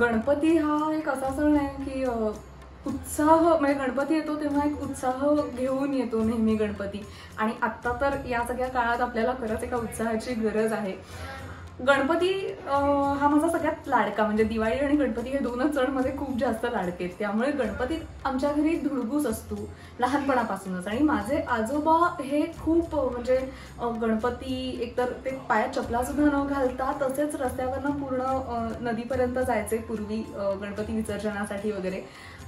गणपती हा एक असा सण आहे की उत्साह म्हणजे गणपती येतो तेव्हा एक उत्साह घेऊन येतो नेहमी गणपती. आणि आत्ता तर या सगळ्या काळात आपल्याला खरंच एका उत्साहाची गरज आहे. गणपती हा माझा सगळ्यात लाडका म्हणजे दिवाळी आणि गणपती हे दोनच सणमध्ये खूप जास्त लाडके आहेत. त्यामुळे गणपतीत आमच्या घरी धुळगूस असतो लहानपणापासूनच. आणि माझे आजोबा हे खूप म्हणजे गणपती एकतर ते पायात चपलासुद्धा न घालता तसेच रस्त्यावरनं पूर्ण नदीपर्यंत जायचे पूर्वी गणपती विसर्जनासाठी वगैरे.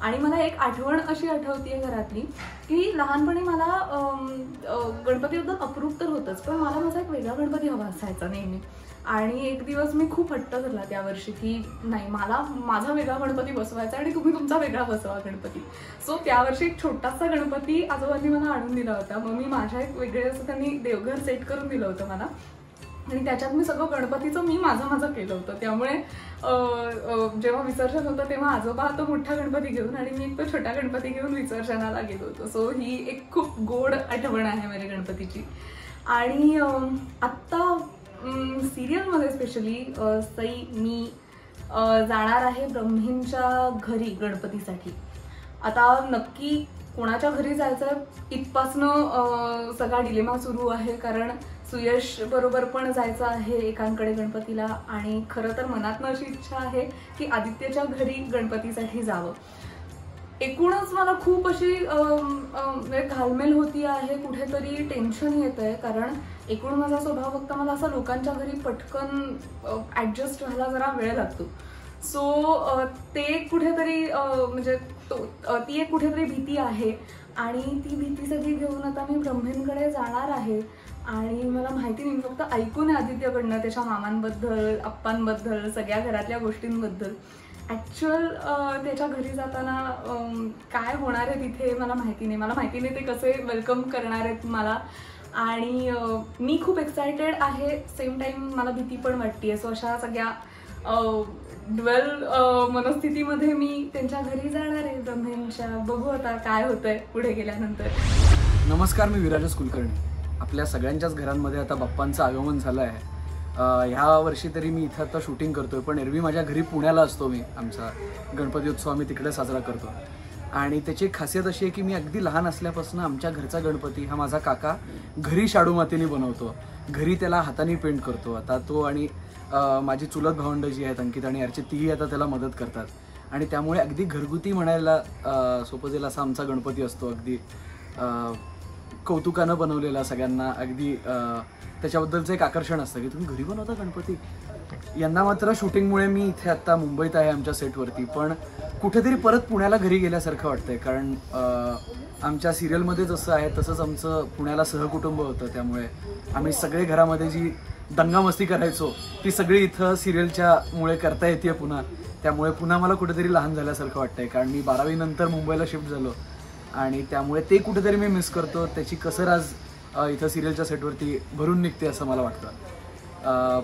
आणि मला एक आठवण अशी आठवते घरातली की लहानपणी मला अम, अ, गणपतीबद्दल अप्रूप तर होतंच पण मला माझा एक वेगळा गणपती हवा असायचा नेहमी. आणि आणि एक दिवस मी खूप हट्ट धरला त्या वर्षी की नाही मला माझा वेगळा गणपती बसवायचा आणि तुम्ही तुमचा वेगळा बसवा गणपती. सो त्या वर्षी एक छोटासा गणपती आजोबांनी मला आणून दिला होता. मग मी माझ्या एक वेगळे असं त्यांनी देवघर सेट करून दिलं होतं मला. आणि त्याच्यात मी सगळं गणपतीचं मी माझं माझं केलं होतं. त्यामुळे जेव्हा विसर्जन होतं तेव्हा आजोबा तो मोठा गणपती घेऊन आणि मी एक तो छोटा गणपती घेऊन विसर्जनाला गेलो होतो. सो ही एक खूप गोड आठवण आहे माझ्या गणपतीची. आणि आत्ता सिरियलमध्ये स्पेशली सई मी जाणार आहे ब्रह्मींच्या घरी गणपतीसाठी. आता नक्की कोणाच्या घरी जायचं इथपासनं सगळा डिलेमा सुरू आहे कारण सुयश बरोबर पण जायचं आहे एकांकडे गणपतीला. आणि खरं तर मनातनं अशी इच्छा आहे की आदित्यच्या घरी गणपतीसाठी जावं. एकूणच मला खूप अशी म्हणजे घालमेल होती आहे कुठेतरी टेन्शन येत आहे कारण एकूण माझा स्वभाव बघता मला असा लोकांच्या घरी पटकन ॲडजस्ट व्हायला जरा वेळ लागतो. सो ते कुठेतरी म्हणजे तो ती एक कुठेतरी भीती आहे आणि ती भीती सगळी घेऊन आता मी ब्रह्मेंकडे जाणार आहे. आणि मला माहिती नाही फक्त ऐकून आहे आदित्यकडनं त्याच्या मामांबद्दल आप्पांबद्दल सगळ्या घरातल्या गोष्टींबद्दल. ॲक्च्युअल त्याच्या घरी जाताना काय होणार आहे तिथे मला माहिती नाही. मला माहिती नाही ते कसे वेलकम करणार आहेत मला. आणि मी खूप एक्सायटेड आहे. सेम टाईम मला भीती पण वाटते आहे सो अशा सगळ्या ड्वेल मनस्थितीमध्ये मी त्यांच्या घरी जाणार आहे. ब्रह्मेंच्या बघू आता काय होतंय पुढे गेल्यानंतर. नमस्कार मी विराजस कुलकर्णी. आपल्या सगळ्यांच्याच घरांमध्ये आता बाप्पांचं आगमन झालं आहे. ह्या वर्षी तरी मी इथं आता शूटिंग करतोय पण एरवी माझ्या घरी पुण्याला असतो मी आमचा गणपती उत्सव आम्ही तिकडे साजरा करतो. आणि त्याची खासियत अशी आहे की मी अगदी लहान असल्यापासून आमच्या घरचा गणपती हा माझा काका घरी शाडू मातीने बनवतो. घरी त्याला हाताने पेंट करतो. आता तो आणि माझी चुलत भावंड जी आहेत अंकित आणि अर्चित तीही आता त्याला मदत करतात. आणि त्यामुळे अगदी घरगुती म्हणायला सोपं जाईल असा आमचा गणपती असतो अगदी कौतुकानं बनवलेला सगळ्यांना. अगदी त्याच्याबद्दलचं एक आकर्षण असतं की तुम्ही घरी बनवता गणपती? यांना मात्र शूटिंगमुळे मी इथे आता मुंबईत आहे आमच्या सेटवरती. पण कुठेतरी परत पुण्याला घरी गेल्यासारखं वाटतंय. कारण आमच्या सिरियलमध्ये जसं आहे तसंच आमचं पुण्याला सहकुटुंब होतं त्यामुळे. आम्ही सगळे घरामध्ये जी दंगामस्ती करायचो ती सगळी इथं सिरियलच्या मुळे करता येते पुन्हा. त्यामुळे पुन्हा मला कुठेतरी लहान झाल्यासारखं वाटतंय. कारण मी बारावीनंतर मुंबईला शिफ्ट झालो. आणि त्यामुळे ते कुठेतरी मी मिस करतो. त्याची कसर आज इथं सिरियलच्या सेटवरती भरून निघते असं मला वाटतं.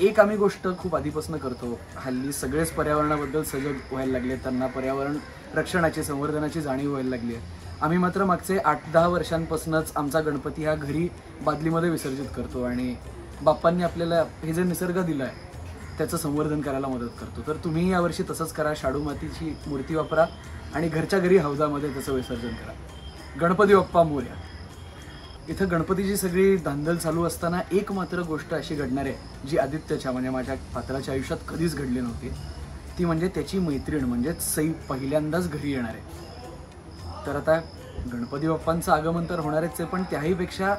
एक आम्ही गोष्ट खूप आधीपासून करतो. हल्ली सगळेच पर्यावरणाबद्दल सजग व्हायला लागले त्यांना पर्यावरण रक्षणाची संवर्धनाची जाणीव व्हायला लागली आहे. आम्ही मात्र मागचे आठ दहा वर्षांपासूनच आमचा गणपती हा घरी बादलीमध्ये विसर्जित करतो. आणि बाप्पांनी आपल्याला हे जे निसर्ग दिलं आहे त्याचं संवर्धन करायला मदत करतो. तर तुम्ही यावर्षी तसंच करा. शाडू मातीची मूर्ती वापरा आणि घरच्या घरी हौदामध्ये त्याचं विसर्जन करा. गणपती बाप्पा मोर्या. इथं गणपतीची सगळी धांदल चालू असताना एक मात्र गोष्ट अशी घडणार आहे जी आदित्यच्या म्हणजे माझ्या पात्राच्या आयुष्यात कधीच घडली नव्हती. ती म्हणजे त्याची मैत्रीण म्हणजेच सई पहिल्यांदाच घरी येणार आहे. तर आता गणपती बाप्पांचं आगमन तर होणारच आहे पण त्याहीपेक्षा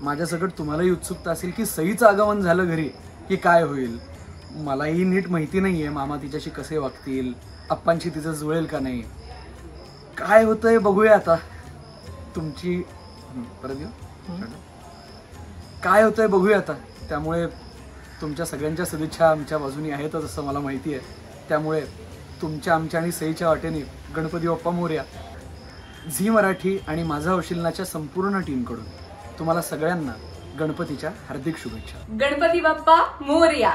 माझ्यासकट तुम्हालाही उत्सुकता असेल की सईचं आगमन झालं घरी की काय होईल? मलाही नीट माहिती नाही आहे मामा तिच्याशी कसे वागतील आप्पांशी तिचं जुळेल का नाही. काय होतंय बघूया आता. तुमची परत येऊ? काय होतंय बघूया आता. त्यामुळे तुमच्या सगळ्यांच्या सदिच्छा आमच्या बाजूनी आहेतच असं मला माहिती आहे त्यामुळे तुमच्या आमच्या आणि सईच्या वाटेने गणपती बाप्पा मोर्या झी मराठी आणि माझा औशिलनाच्या संपूर्ण टीमकडून तुम्हाला सगळ्यांना गणपतीच्या हार्दिक शुभेच्छा. गणपती बाप्पा मोरया.